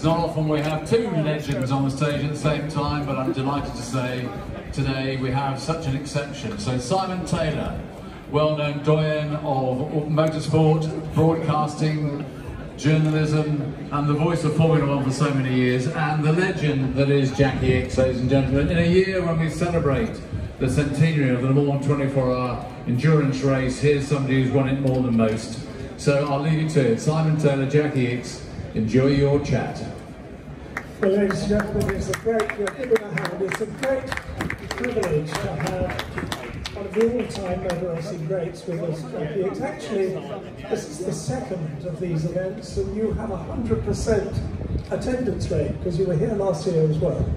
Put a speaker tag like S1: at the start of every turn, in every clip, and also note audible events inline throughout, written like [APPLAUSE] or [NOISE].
S1: It's not often we have two legends on the stage at the same time, but I'm delighted to say today we have such an exception. So Simon Taylor, well-known doyen of motorsport, broadcasting, journalism, and the voice of Formula One for so many years, and the legend that is Jacky Ickx, ladies and gentlemen, in a year when we celebrate the centenary of the Le Mans 24-hour endurance race, here's somebody who's won it more than most. So I'll leave you to it. Simon Taylor, Jacky Ickx, enjoy your chat.
S2: Well, ladies and gentlemen, it's a great, it's a great privilege to have one of the all-time motor greats with us, Jacky Ickx. Actually, this is the second of these events, and you have a 100% attendance rate, because you were here last year as well.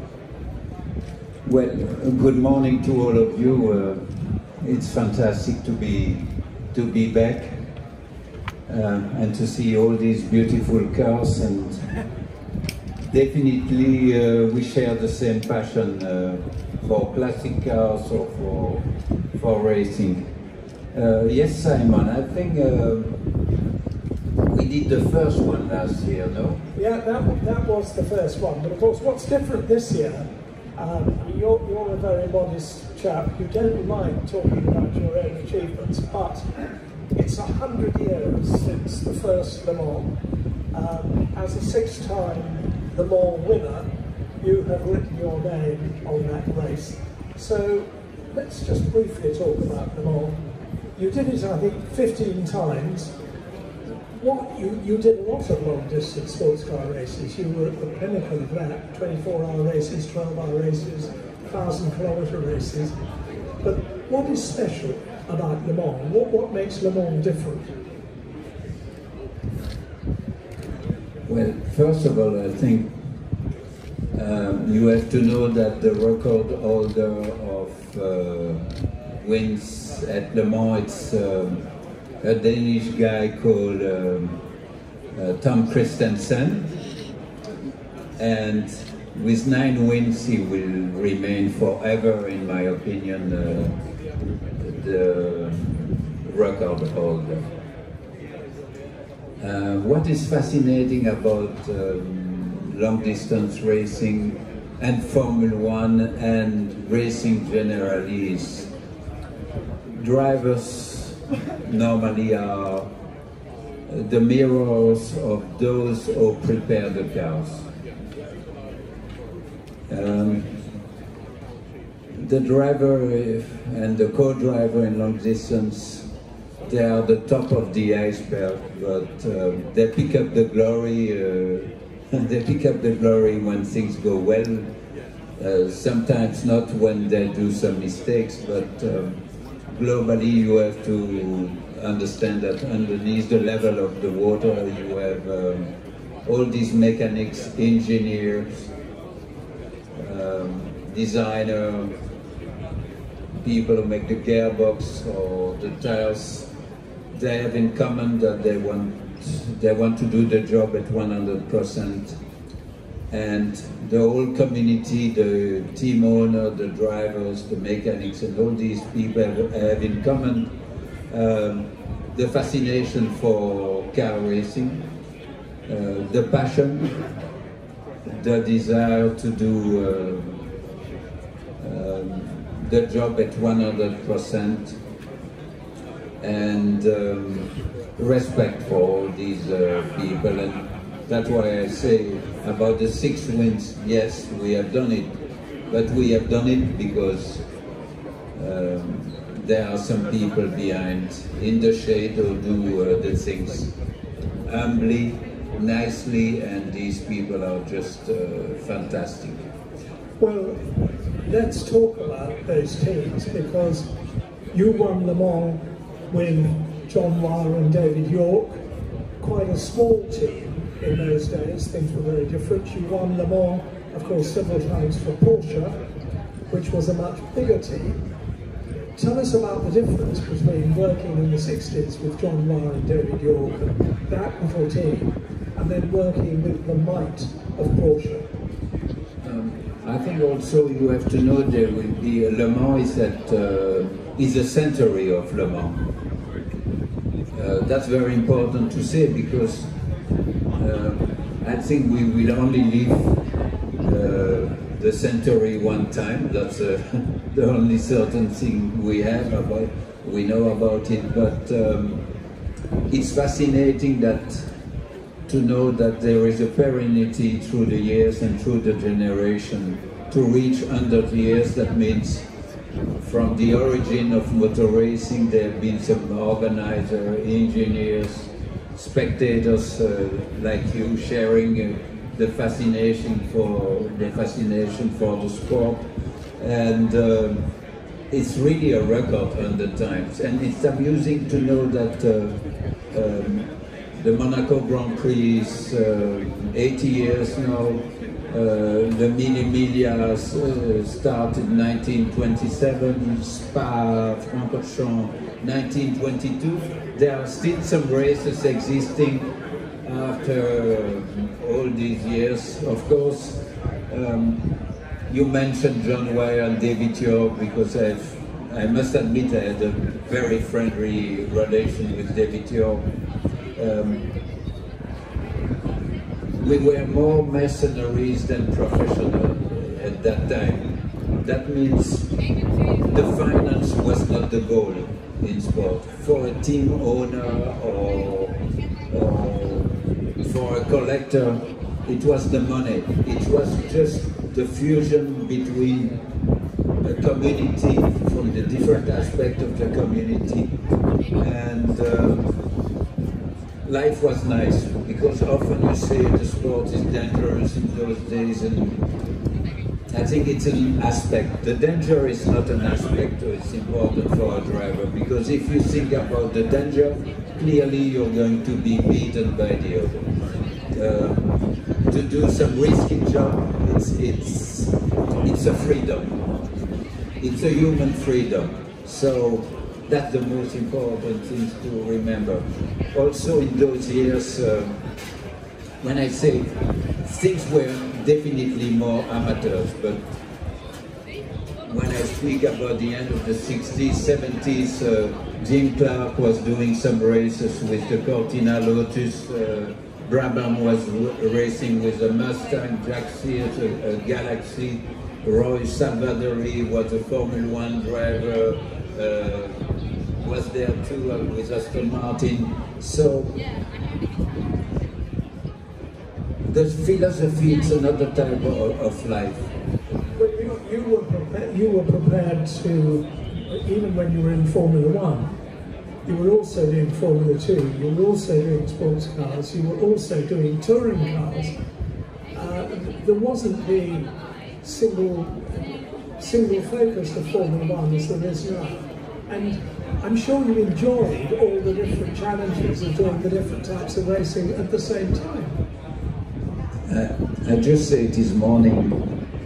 S3: Well, good morning to all of you. Uh, it's fantastic to be to be back uh, and to see all these beautiful cars and definitely uh, we share the same passion uh, for classic cars or for for racing. Uh, yes, Simon, I think uh, we did the first one last year, no?
S2: Yeah, that, that was the first one. But of course, what's different this year, um, you're, you're a very modest chap You don't mind talking about your own achievements, but it's a hundred years since the first Le Mans. Um, as a six-time Le Mans winner, you have written your name on that race. So let's just briefly talk about Le Mans. You did it, I think, 15 times. What you, you did a lot of long distance sports car races. You were at the pinnacle of that, 24 hour races, 12 hour races, 1,000 kilometre races. But what is special about Le Mans? What, what makes Le Mans different?
S3: Well, first of all, I think um, you have to know that the record holder of uh, wins at Le Mans, it's um, a Danish guy called um, uh, Tom Kristensen. And with nine wins, he will remain forever, in my opinion, uh, the record holder. Uh, what is fascinating about um, long distance racing and Formula One and racing generally is drivers normally are the mirrors of those who prepare the cars. Um, the driver and the co-driver in long distance, they are the top of the iceberg, but uh, they pick up the glory. Uh, [LAUGHS] they pick up the glory when things go well. Uh, sometimes not when they do some mistakes, but um, globally you have to understand that underneath the level of the water you have um, all these mechanics, engineers, um, designer, people who make the gearbox or the tires, they have in common that they want they want to do the job at 100%. And the whole community, the team owner, the drivers, the mechanics, and all these people have, in common um, the fascination for car racing, uh, the passion, the desire to do uh, um, the job at 100% and um, respect for all these uh, people and that's why I say about the six wins, yes, we have done it, but we have done it because um, there are some people behind in the shade who do uh, the things humbly, nicely, and these people are just uh, fantastic.
S2: Well, let's talk about those teams because you won Le Mans with John Wyer and David Yorke, quite a small team in those days, things were very different. You won Le Mans, of course, several times for Porsche, which was a much bigger team. Tell us about the difference between working in the 60s with John Wyer and David Yorke that little team, and then working with the might of Porsche.
S3: I think also you have to know there will be Le Mans is at uh, is a century of Le Mans. Uh, that's very important to say because uh, I think we will only live uh, the century one time. That's uh, [LAUGHS] the only certain thing we have about, we know about it. But um, it's fascinating that to know that there is a perennity through the years and through the generation. To reach 100 years, that means from the origin of motor racing, there have been some organizers, engineers, spectators uh, like you sharing uh, the fascination for the fascination for the sport, and um, it's really a record on the times. And it's amusing to know that uh, um, the Monaco Grand Prix uh, 80 years now. Uh, the Mille Miglia uh, started 1927, Spa, Francorchamps 1922. There are still some races existing after all these years. Of course, um, you mentioned John Wyer and David Yorke because I've, I must admit I had a very friendly relation with David Yorke. Um, we were more mercenaries than professional at that time. That means the finance was not the goal in sport. For a team owner or, or for a collector, it was the money. It was just the fusion between a community from the different aspect of the community and uh, life was nice because often you say the sport is dangerous in those days and I think it's an aspect. The danger is not an aspect, so it's important for a driver because if you think about the danger, clearly you're going to be beaten by the other. Uh, to do some risky job, it's, it's, it's a freedom. It's a human freedom. So that's the most important thing to remember. Also in those years, uh, when I say things were definitely more amateurs, but when I speak about the end of the 60s, 70s, uh, Jim Clark was doing some races with the Cortina Lotus, uh, Brabham was racing with a Mustang, Jack Sears, a, a Galaxie, Roy Salvadori was a Formula One driver, uh, was there too uh, with Aston Martin. So the philosophy is another type of, of life.
S2: Well, you, you, were prepared, you were prepared to, even when you were in Formula One, you were also doing Formula Two, you were also doing sports cars, you were also doing touring cars. Uh, there wasn't the single single focus of Formula One as there is now. And I'm sure you enjoyed all the different challenges of doing the different types of racing at the same time.
S3: Uh, I just said this morning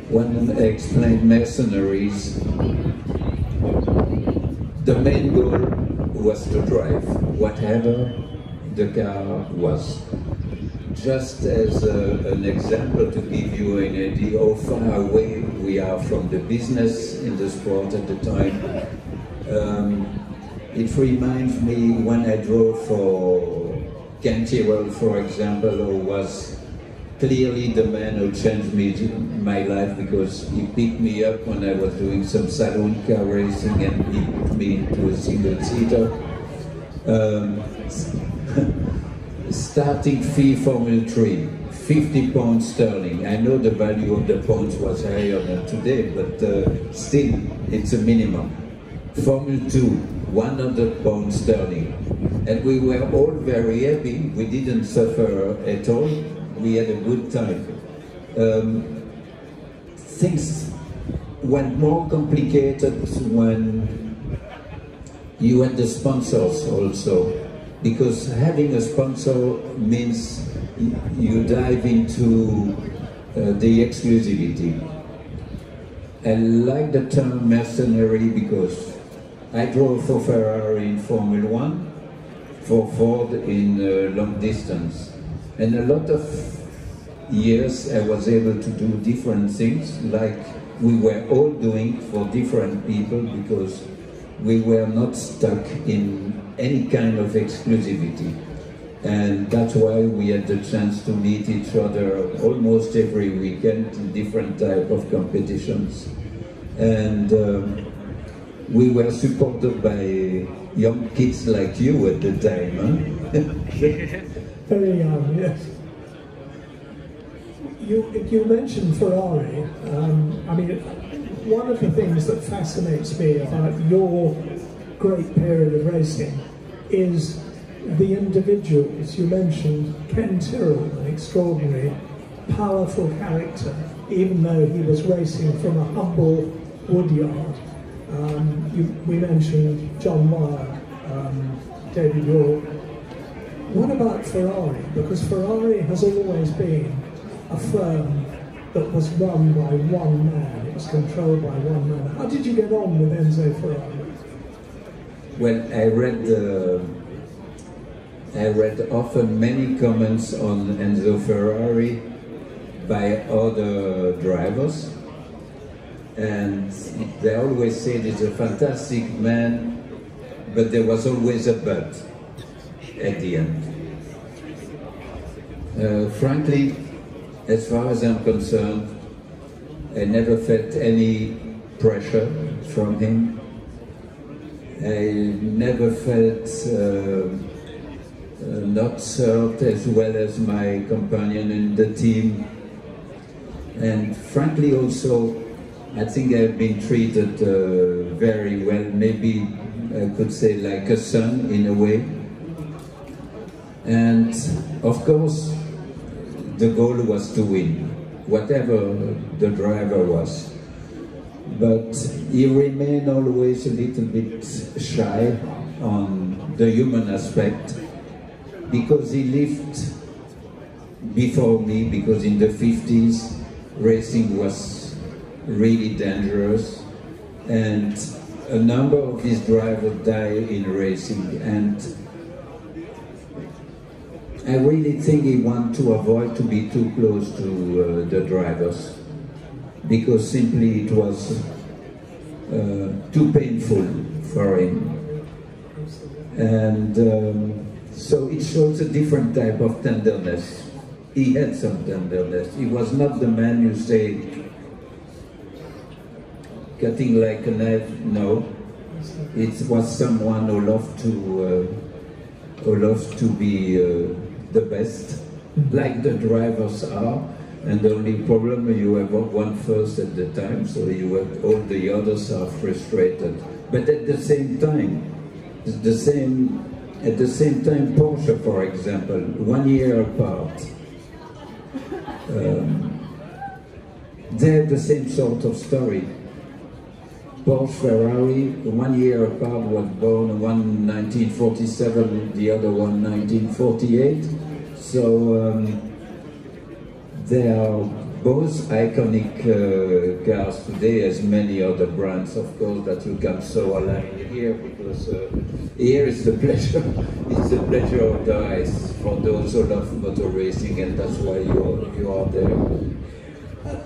S3: when I explained mercenaries, the main goal was to drive, whatever the car was. Just as a, an example to give you an idea how far away we are from the business in the sport at the time, um, it reminds me when I drove for Tyrrell, for example, who was clearly the man who changed me my life because he picked me up when I was doing some saloon car racing and he put me into a single seater. Um, [LAUGHS] starting fee for Formula 3, 50 pounds sterling. I know the value of the pounds was higher than today, but uh, still, it's a minimum. Formula 2, 100 pounds sterling. And we were all very happy. We didn't suffer at all. We had a good time. Um, things went more complicated when you had the sponsors also because having a sponsor means you dive into uh, the exclusivity. I like the term mercenary because I drove for Ferrari in Formula One, for Ford in uh, long distance, and a lot of years I was able to do different things like we were all doing for different people because we were not stuck in any kind of exclusivity. And that's why we had the chance to meet each other almost every weekend in different type of competitions. And um, we were supported by young kids like you at the time, huh? [LAUGHS]
S2: Very young, yes. You, you mentioned Ferrari. Um, I mean, one of the things that fascinates me about your great period of racing is the individuals. You mentioned Ken Tyrrell, an extraordinary, powerful character, even though he was racing from a humble woodyard. Um, you, we mentioned John Wyer, um, David Yorke. What about Ferrari? Because Ferrari has always been a firm that was run by one man. It was controlled by one man. How did you get on with Enzo Ferrari?
S3: Well, I read uh, I read often many comments on Enzo Ferrari by other drivers, and they always said he's a fantastic man, but there was always a but at the end. Uh, frankly, as far as I'm concerned, I never felt any pressure from him. I never felt uh, uh, not served as well as my companion in the team. And frankly also, I think I've been treated uh, very well, maybe I could say like a son in a way. And of course, the goal was to win, whatever the driver was. But he remained always a little bit shy on the human aspect because he lived before me, because in the 50s racing was really dangerous and a number of his drivers die in racing and I really think he wanted to avoid to be too close to uh, the drivers because simply it was uh, too painful for him. And um, so it shows a different type of tenderness. He had some tenderness. He was not the man you say cutting like a knife, no. It was someone who loved to uh, who loved to be uh, the best, like the drivers are. And the only problem you have one first at the time, so you have all the others are frustrated. But at the same time, the same at the same time, Porsche, for example, one year apart, um, they have the same sort of story. Porsche Ferrari, one year apart was born, one 1947, the other one 1948. So um, they are both iconic uh, cars today, as many other brands, of course, that you can so align here, because uh, here is the [LAUGHS] pleasure, it's the pleasure of the eyes for those who love motor racing, and that's why you are, you are there.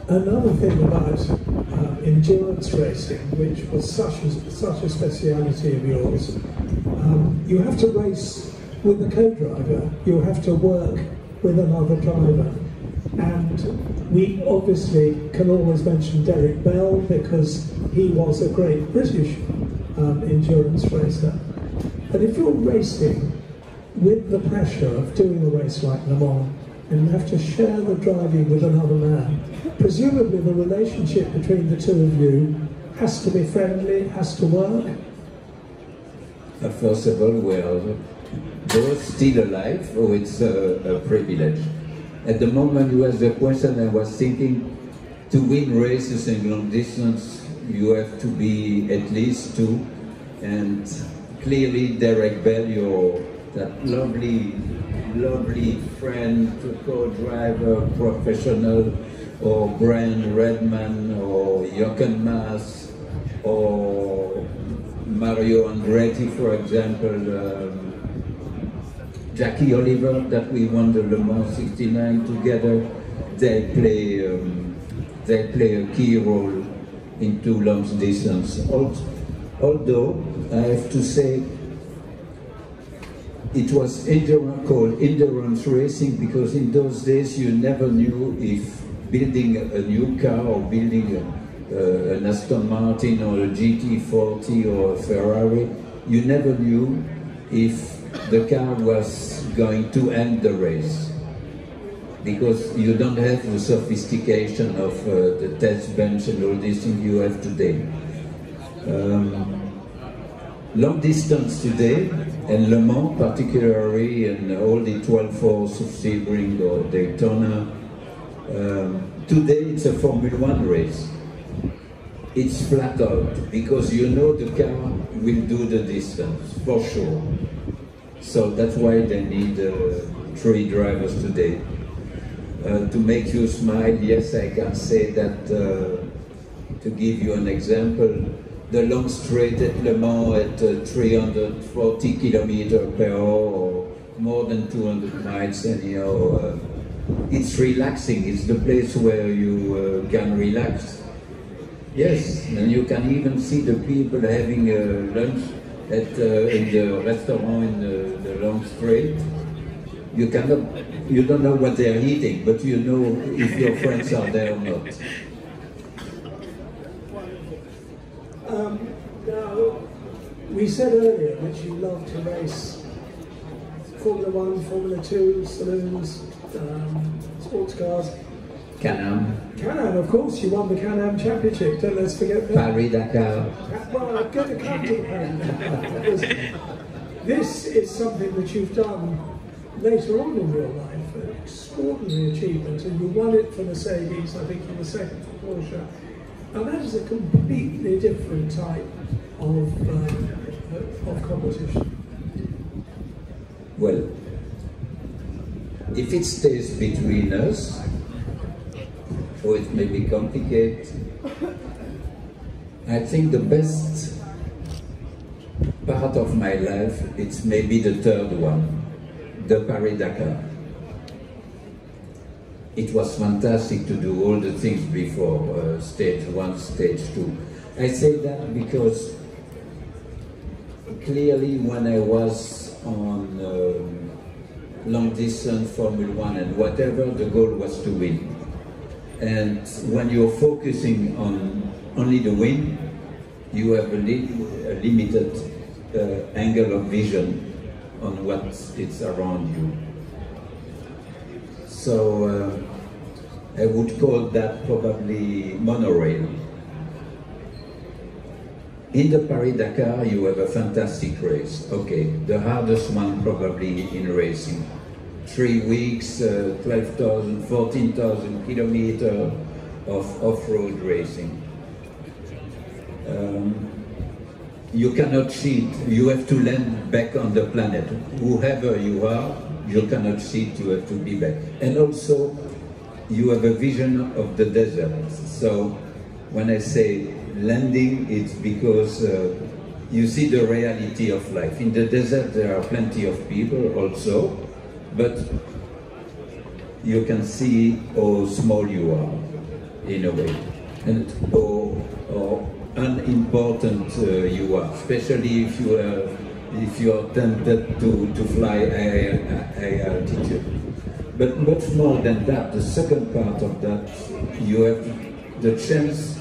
S2: Another thing about uh, endurance racing, which was such a, such a speciality of yours, um, you have to race with the co-driver, you have to work with another driver. And we obviously can always mention Derek Bell because he was a great British um, endurance racer. But if you're racing with the pressure of doing a race like Le Mans, and you have to share the driving with another man, presumably the relationship between the two of you has to be friendly, has to work.
S3: Uh, first of all, we're both still alive, so it's a, a privilege. At the moment you asked the question, I was thinking to win races in long distance, you have to be at least two. And clearly Derek Bell, your that lovely, lovely friend, co-driver, professional, or Brian Redman, or Jochen Mass, or Mario Andretti, for example, um, Jackie Oliver that we won the Le Mans 69 together. They play um, they play a key role in into long distance. Although I have to say it was called endurance racing because in those days you never knew if building a new car or building a, uh, an Aston Martin or a GT40 or a Ferrari, you never knew if the car was going to end the race because you don't have the sophistication of uh, the test bench and all these things you have today. Um, long distance today, and Le Mans particularly, and all the 12 hours of Sebring or Daytona, um, today it's a Formula One race. It's flat out because you know the car will do the distance for sure. So that's why they need uh, three drivers today. Uh, to make you smile, yes, I can say that, uh, to give you an example, the long straight at Le Mans at uh, 340 kilometers per hour or more than 200 miles anyhow. It's relaxing, it's the place where you uh, can relax. Yes, and you can even see the people having uh, lunch at uh, in the restaurant in the, the long street. You cannot, you don't know what they're eating, but you know if your friends are there or not.
S2: Um, now, we said earlier that you love to race Formula One, Formula Two, saloons, um, sports cars.
S3: Can-Am,
S2: Can-Am, of course, you won the Can-Am Championship. Don't let's forget that.
S3: Paris Dakar.
S2: Well, I'm going to come to that. Because [LAUGHS] This is something that you've done later on in real life, an extraordinary achievement, and you won it for Mercedes, I think, in the second for Porsche. And that is a completely different type of, uh, of competition.
S3: Well, if it stays between us, or it may be complicated, I think the best part of my life, it's maybe the third one, the Paris-Dakar. It was fantastic to do all the things before uh, stage one, stage two. I say that because clearly when I was on um, long distance Formula One and whatever, the goal was to win. And when you're focusing on only the win, you have a, li a limited uh, angle of vision on what is around you. So uh, I would call that probably monorail. In the Paris-Dakar, you have a fantastic race. Okay, the hardest one probably in racing. Three weeks, uh, 12,000, 14,000 kilometers of off-road racing. Um, you cannot cheat. You have to land back on the planet. Whoever you are, you cannot cheat. You have to be back. And also, you have a vision of the desert. So, when I say landing, it's because uh, you see the reality of life. In the desert, there are plenty of people also, but you can see how small you are, in a way, and how, how unimportant uh, you are, especially if you are if you are tempted to, to fly high, high altitude. But much more than that, the second part of that, you have the chance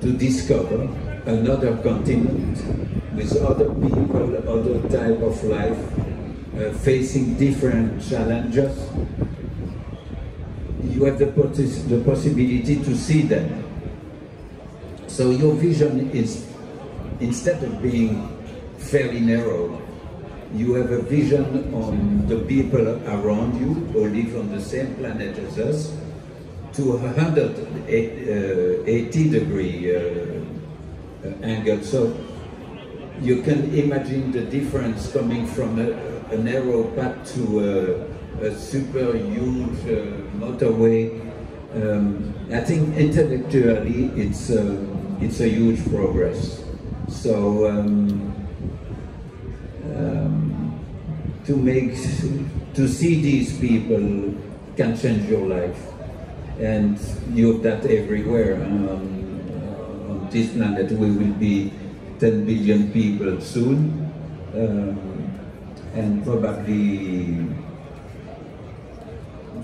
S3: to discover another continent with other people, other type of life, uh, facing different challenges. You have the, poss the possibility to see them so your vision is, instead of being fairly narrow, you have a vision on the people around you who live on the same planet as us to 180 degree uh, angle. So you can imagine the difference coming from a, a narrow path to a, a super huge uh, motorway. Um, I think intellectually it's uh, it's a huge progress. So um, um, to make to see these people can change your life, and you have that everywhere. Um, on this planet, we will be 10 billion people soon. Um, and probably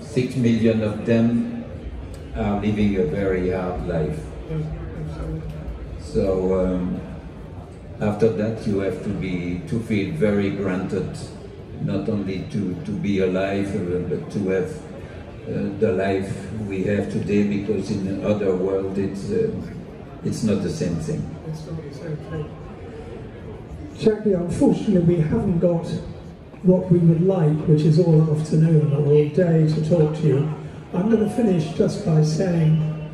S3: six million of them are living a very hard life. So um, after that, you have to be to feel very granted, not only to, to be alive, uh, but to have uh, the life we have today. Because in the other world, it's uh, it's not the same thing.
S2: It's not the same thing. Jacky, unfortunately, we haven't got what we would like, which is all afternoon or all day to talk to you. I'm going to finish just by saying,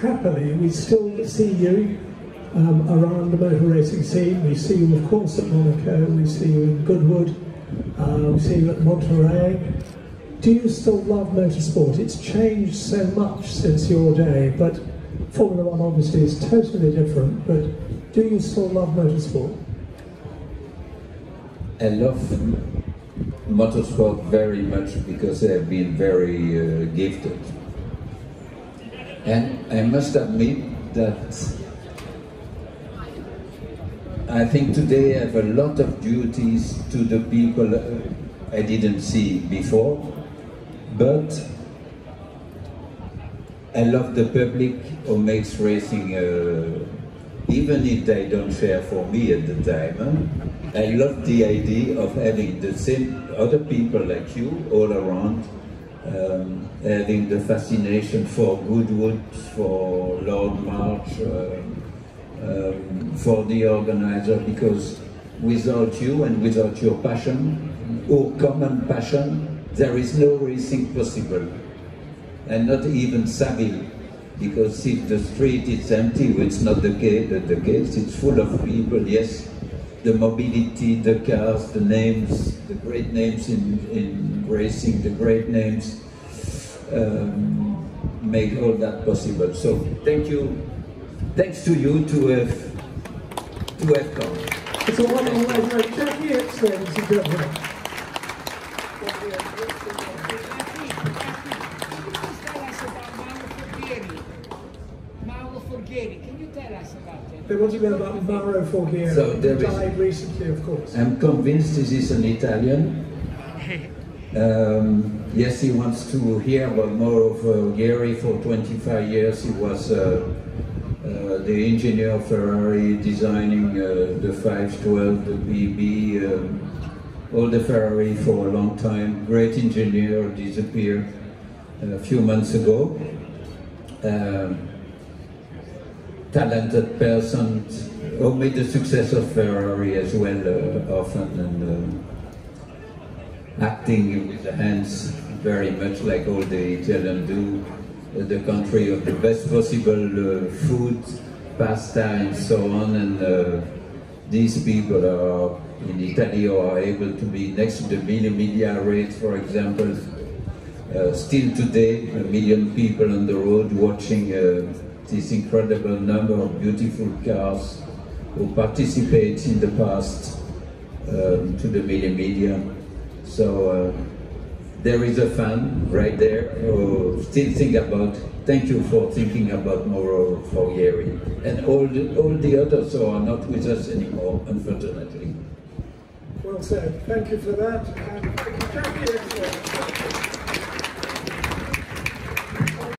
S2: happily, we still see you um, around the motor racing scene. We see you, of course, at Monaco. We see you in Goodwood. Uh, we see you at Monterey. Do you still love motorsport? It's changed so much since your day, but Formula One obviously is totally different. But do you still love motorsport?
S3: I love motorsport very much because I've been very uh, gifted. And I must admit that I think today I have a lot of duties to the people uh, I didn't see before, but I love the public who makes racing, uh, even if they don't share for me at the time. Huh? I love the idea of having the same other people like you all around, um, having the fascination for Goodwood, for Lord March, uh, um, for the organizer, because without you and without your passion, or common passion, there is no racing possible, and not even savvy because if the street is empty, it's not the case, the case, it's full of people, yes, the mobility, the cars, the names, the great names in, in racing, the great names um, make all that possible. So thank you, thanks to you to have, to have come.
S2: It's a wonderful to Jacky Ickx, ladies and gentlemen.
S4: Can you tell us about it?
S2: But what do you mean about Mauro Forghieri?
S3: So there
S2: who
S3: is-
S2: died recently, of course.
S3: I'm convinced this is an Italian. [LAUGHS] Um, yes, he wants to hear about more of uh, Gary. For 25 years, he was uh, uh, the engineer of Ferrari, designing uh, the 512, the BB, um, all the Ferrari for a long time. Great engineer, disappeared a few months ago. Um, talented person who made the success of Ferrari as well uh, often and uh, acting with the hands very much like all the Italians do. The country of the best possible uh, food, pasta and so on and uh, these people are in Italy are able to be next to the Mille Miglia race for example uh, still today, a million people on the road watching uh, this incredible number of beautiful cars who participate in the past um, to the Mille Miglia. So uh, there is a fan right there who still think about. Thank you for thinking about Mauro Forghieri and all the, all the others who are not with us anymore, unfortunately.
S2: Well said. Thank you for that. And thank you.